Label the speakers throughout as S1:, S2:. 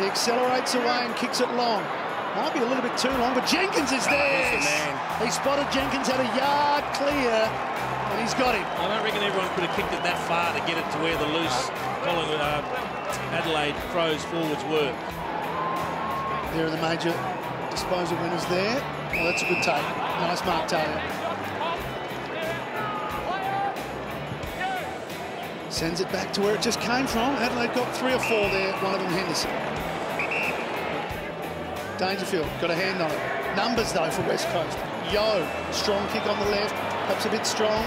S1: accelerates away and kicks it long. Might be a little bit too long, but Jenkins is there.
S2: the
S1: He spotted Jenkins at a yard clear, and he's got him.
S3: I don't reckon everyone could have kicked it that far to get it to where the loose Collingwood, uh, Adelaide Crows forwards were.
S1: There are the major disposal winners there. Oh, that's a good take. Nice mark, Taylor. Sends it back to where it just came from. Adelaide got three or four there, one of them Henderson. Dangerfield got a hand on it. Numbers though for West Coast. Yeo, strong kick on the left, perhaps a bit strong.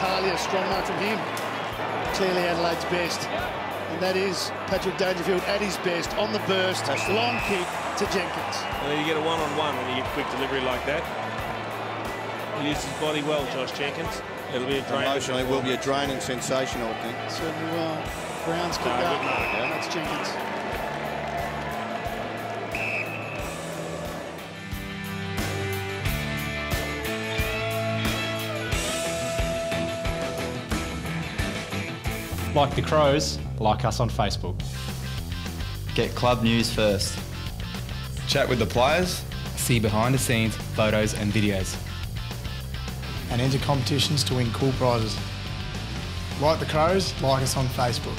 S1: Talia, strong mark from him. Clearly Adelaide's best. And that is Patrick Dangerfield at his best on the burst. Long kick to Jenkins.
S3: And you get a one-on-one when you get quick delivery like that. He used his body well, Josh Jenkins. It'll be a drain.
S2: Emotionally, it will be a draining sensation, I would think.
S1: Certainly will. Brown's kick
S3: No,
S1: up.
S3: good mark, yeah.
S1: That's Jenkins.
S4: Like the Crows, like us on Facebook.
S5: Get club news first.
S6: Chat with the players.
S7: See behind the scenes photos and videos.
S8: And enter competitions to win cool prizes. Like the Crows, like us on Facebook.